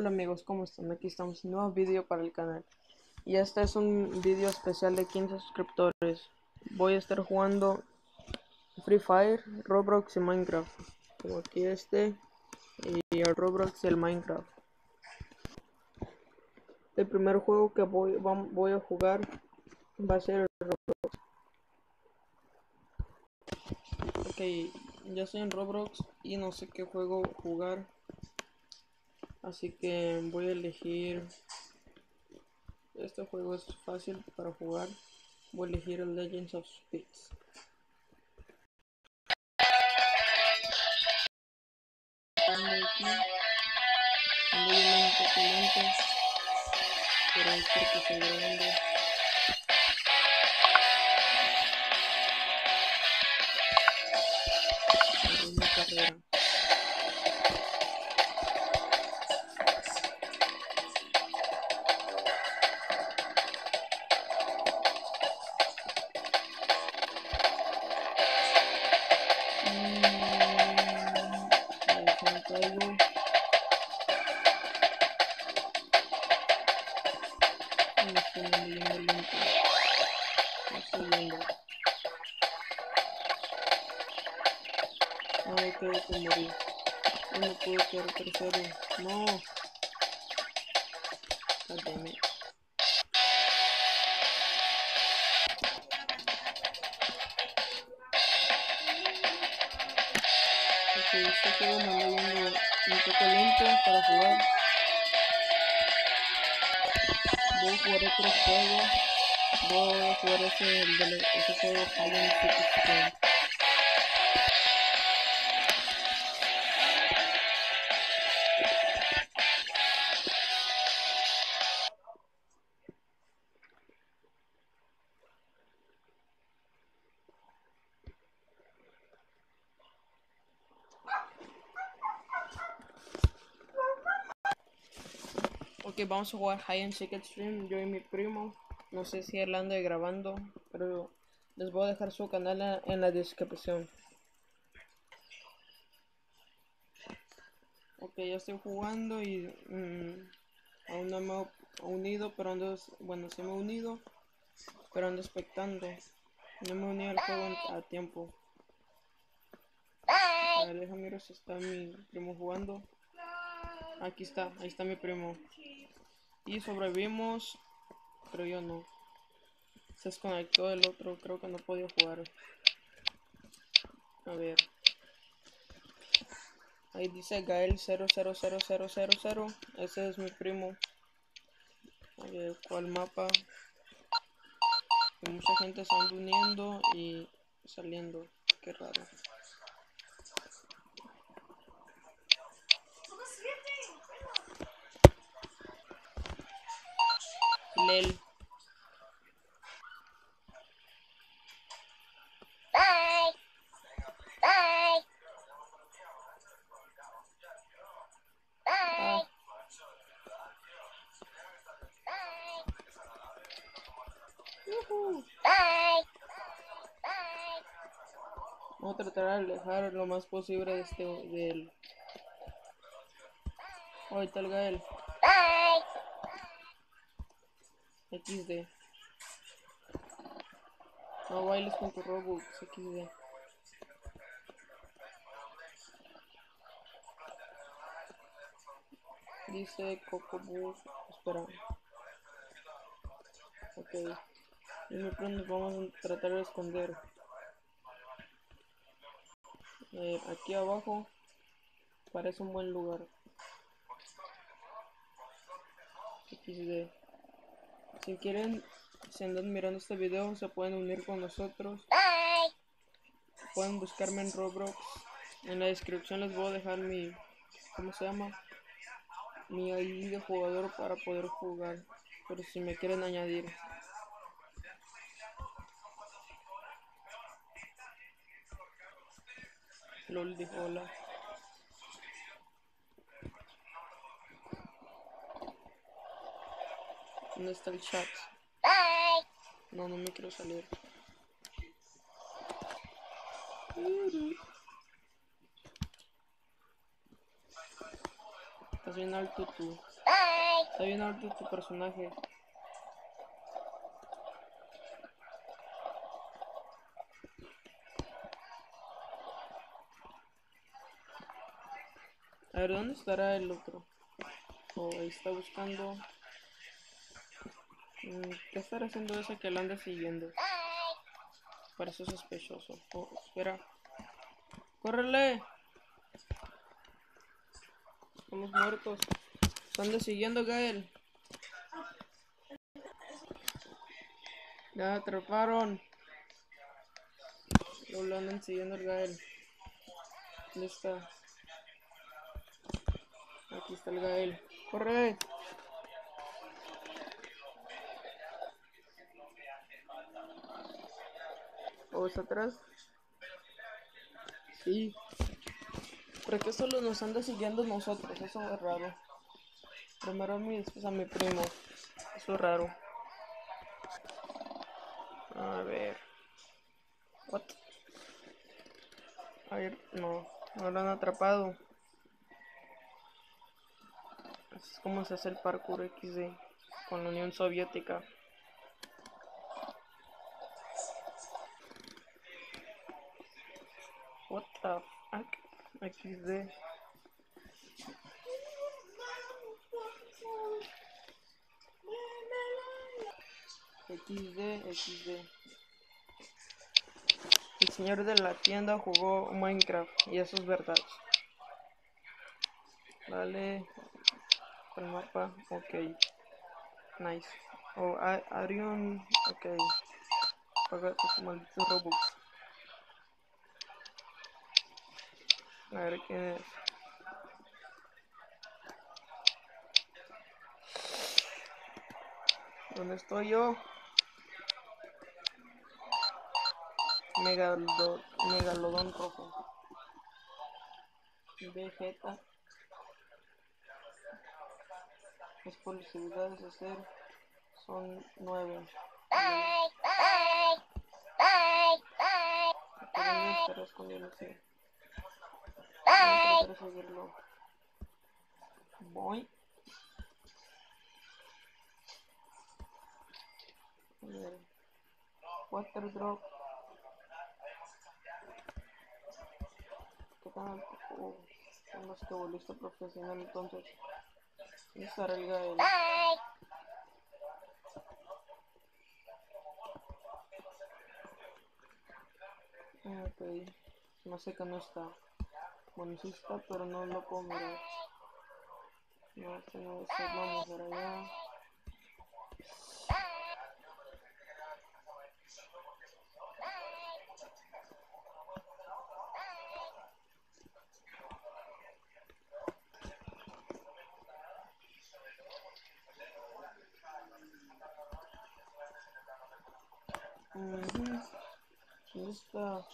Hola amigos, ¿cómo están? Aquí estamos, nuevo vídeo para el canal. Y este es un vídeo especial de 15 suscriptores. Voy a estar jugando Free Fire, Roblox y Minecraft. Como aquí este, y el Roblox y el Minecraft. El primer juego que voy, voy a jugar va a ser el Roblox. Ok, ya estoy en Roblox y no sé qué juego jugar. Así que voy a elegir... Este juego es fácil para jugar. Voy a elegir el Legends of. Una carrera. No. No, creo que morí. No me puedo quedar tercero. No. It. Ok, este me un poco lento para jugar. Voy a jugar otro. Voy a jugar ese, de, ese juego High City Ok, vamos a jugar High and Secret Stream, yo y mi primo. No sé si él anda grabando, pero les voy a dejar su canal en la descripción. Ok, ya estoy jugando y mm, aún no me he unido, pero ando, bueno, sí me he unido, pero ando expectando. No me uní al juego a tiempo. A ver si está mi primo jugando. Aquí está, ahí está mi primo. Y sobrevivimos, pero yo no. Se desconectó el otro, creo que no podía jugar. A ver. Ahí dice Gael 000000. Ese es mi primo. A ¿cuál mapa? Mucha gente se anda uniendo y saliendo. Qué raro. Vamos a tratar de alejar lo más posible de este del. Ahorita el Gael. Bye. XD. No bailes con tu Robux, XD. Dice Cocobus. Espera. Ok. Y nosotros nos vamos a tratar de esconder. Eh, aquí abajo parece un buen lugar. XD. Si quieren, si andan mirando este video, se pueden unir con nosotros. Pueden buscarme en Roblox. En la descripción les voy a dejar mi, ¿cómo se llama? Mi ID de jugador para poder jugar. Pero si me quieren añadir. LOL dijo hola. ¿Dónde está el chat? No, no me quiero salir. Estás bien alto tú. Bye. Está bien alto tu personaje. A ver, ¿dónde estará el otro? Oh, ahí está buscando. Mm, ¿Qué estará haciendo ese que lo anda siguiendo? Parece sospechoso. Oh, espera. ¡Córrele! Estamos muertos. Están siguiendo, Gael. Ya atraparon. Lo andan siguiendo el Gael. ¿Dónde está? Aquí está el Gael. ¡Corre! ¿O está atrás? Sí. ¿Por qué solo nos anda siguiendo nosotros? Eso es raro. Primero a mí, después a mi primo. Eso es raro. A ver. What? A ver, no. No lo han atrapado. Es como se hace el parkour XD con la Unión Soviética. What the fuck? XD. XD, XD. El señor de la tienda jugó Minecraft y eso es verdad. Vale. El mapa, ok. Nice. Oh, Arion, ok. Paga tus malditos Robux. A ver quién es. ¿Dónde estoy yo? Megalo- megalodón rojo. Vegeta. Las posibilidades de ser son nueve. Bye. Bye. Bye. Bye. ¿Por dónde estará escondiéndose? Bye. seguirlo. Voy. Water drop. ¿Qué tal? Volviste profesional entonces. ¿Dónde estará el? Bye. Ah, Ok. No sé que no está. Bueno, sí está, pero no lo puedo mirar. No, este no debe ser. Vamos para allá. ¿Dónde está?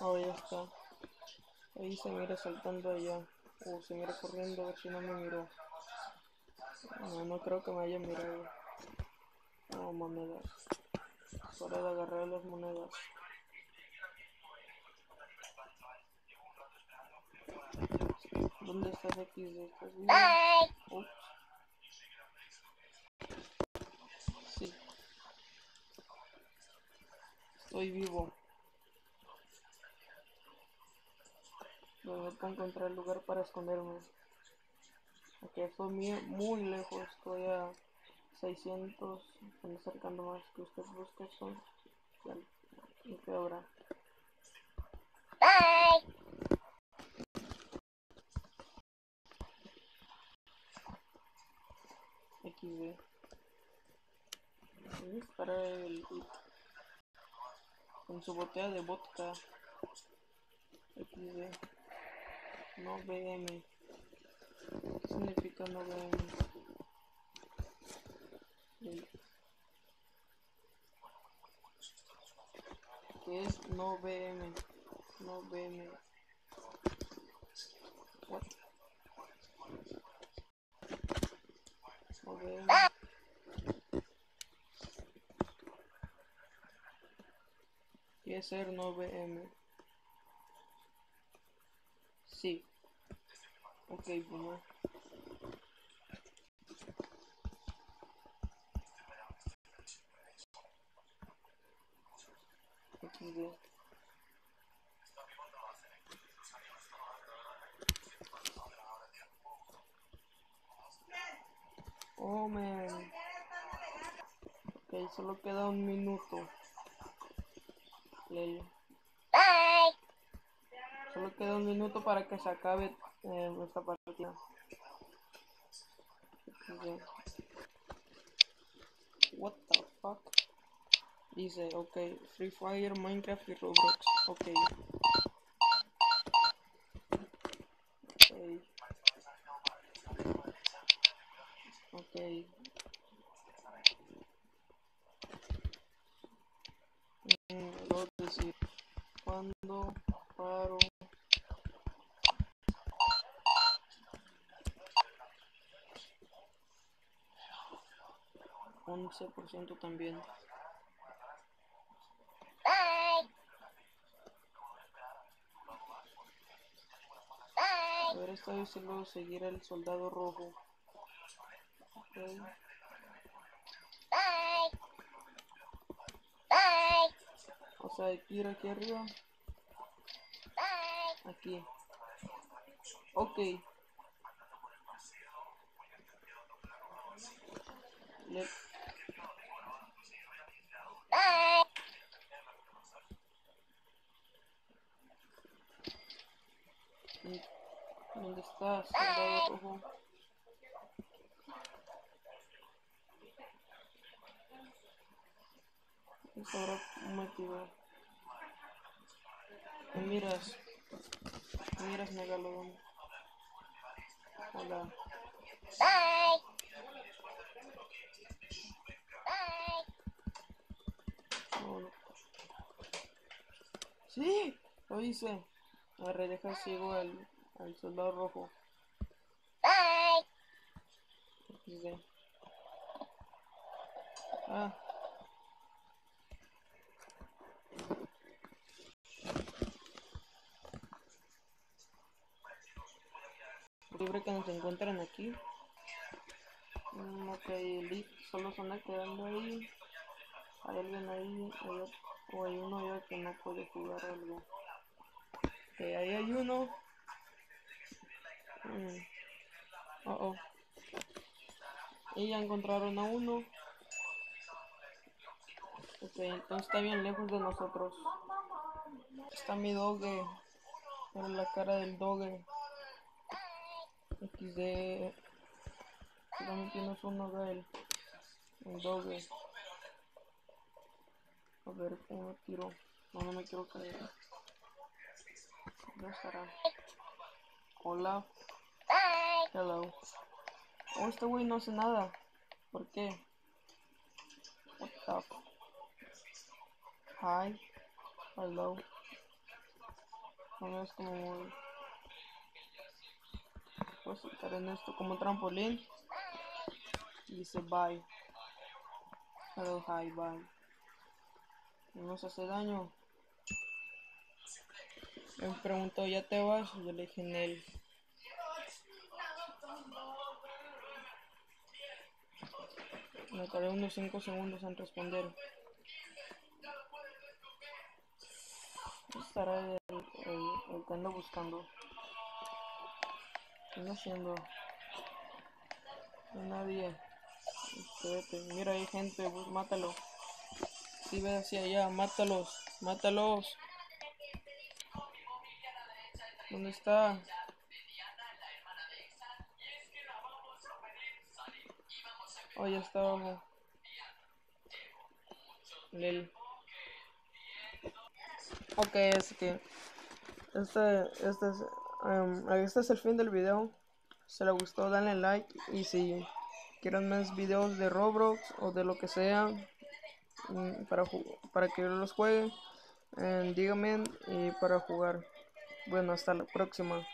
Oh, ya está. Ahí se mira saltando allá. O se mira corriendo a si no me miró. No, no creo que me haya mirado. No, monedas. Hora de agarrar las monedas. ¿Dónde estás aquí? ¿Estás bien? Estoy vivo. Puedo encontrar lugar para esconderme. Aquí estoy muy, muy lejos. Estoy a 600. Están acercando más que usted busca son. ¿Y habrá? Bye. XD. ¿Dónde estará el con su botella de vodka? XD. No BM. ¿Qué significa no BM? ¿Qué es no BM? No BM. What? No BM. GSR9M. Sí. Ok, bueno. Okay. Oh, man. Ok, solo queda un minuto. Bye. Solo queda un minuto para que se acabe eh, nuestra partida. XD. What the fuck? Dice, ok, Free Fire, Minecraft y Roblox. Ok. Ok. Mm, luego decir, cuando paro. Once por ciento también. Bye. A ver, esta vez seguir al soldado rojo. Bye. Bye. O sea, ir aquí arriba. Aquí. Ok. Le- Bye. ¿Dónde está? Soldado rojo. Es ahora miras. Me miras, megalodón. Hola. Bye. Bye. No. Sí, lo hice. Ahora deja ciego al, al soldado rojo. Bye. XD. Ah. Libre que nos encuentran aquí. Ok, Elite solo se anda quedando ahí. Hay alguien ahí, hay ot- o hay uno ya que no puede jugar algo. Ok, ahí hay uno. Mm. Oh, oh. Y ya encontraron a uno. Ok, entonces está bien lejos de nosotros. Está mi doge. Mira la cara del doge. XD. Solamente tienes uno de él. El doge. A ver, ¿cómo me tiro? No, no me quiero caer. ¿Dónde estará? Hola. Hello. Oh, este güey no hace nada. ¿Por qué? What the f- Hi. Hello. No es como muy... Puedo saltar en esto como trampolín. Y dice bye. Hello, hi, bye. No nos hace daño. Me preguntó, ¿ya te vas? Yo le dije en él. Me tardé unos 5 segundos en responder. Estará el, el, buscando. ¿Qué ando haciendo? Nadie. Espérate, mira, hay gente, pues mátalo. Si ves hacia allá, mátalos, mátalos. ¿Dónde está? Oh, ya está abajo. Lel. Ok, es que este, este, es, em, este es el fin del video. Si les gustó, denle like. Y si quieren más videos de Roblox o de lo que sea mm, para, para que los juegue, eh, díganme y para jugar. Bueno, hasta la próxima.